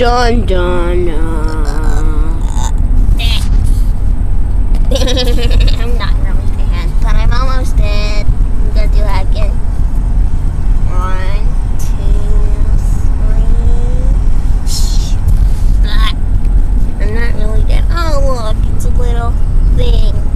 Dun dun. I'm not really bad, but I'm almost dead. I'm gonna do that again. One, two, three. I'm not really dead. Oh look, it's a little thing.